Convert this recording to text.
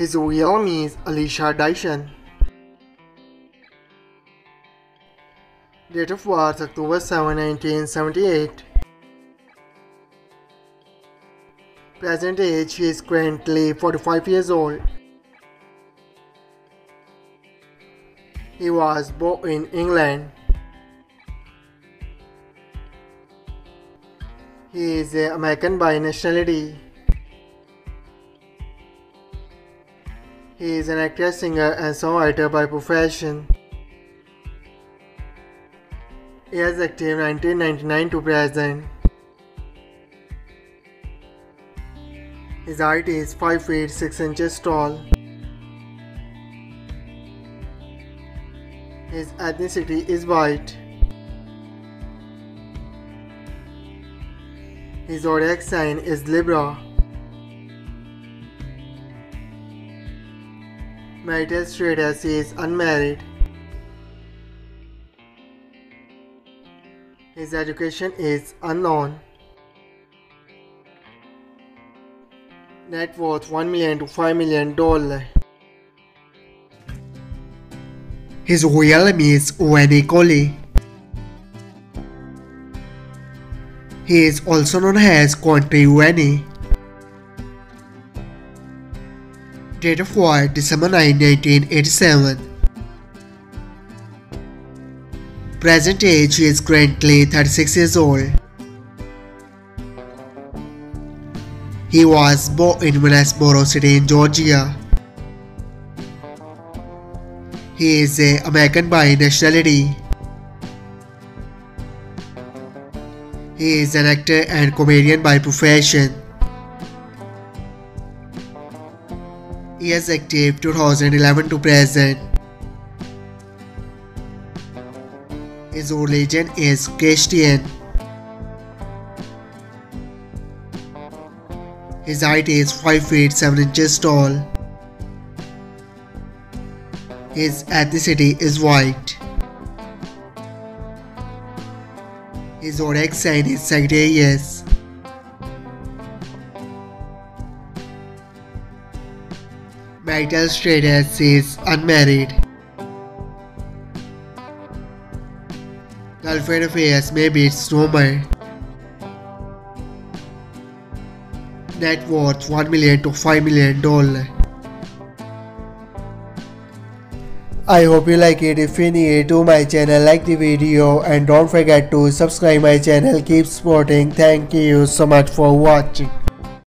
His real name is Alesha Dixon. Date of birth October 7, 1978. Present age he is currently 45 years old. He was born in England. He is American by nationality. He is an actor, singer, and songwriter by profession. He is active 1999 to present. His height is 5 feet 6 inches tall. His ethnicity is white. His zodiac sign is Libra. Marital status is unmarried. His education is unknown. Net worth 1 million to 5 million dollar. His real name is Wayne Colley. He is also known as Kountry Wayne. Date of birth December 9, 1987. Present age he is currently 36 years old. He was born in Waynesboro City in Georgia. He is a American by nationality. He is an actor and comedian by profession. He is active 2011 to present. His religion is Christian. His height is 5 feet 7 inches tall. His ethnicity is white. His zodiac sign is Sagittarius. Marital status is unmarried. Girlfriend affairs may be its rumor. Net worth 1 million to 5 million dollar. I hope you like it. If you're new to my channel, like the video and don't forget to subscribe my channel. Keep supporting. Thank you so much for watching.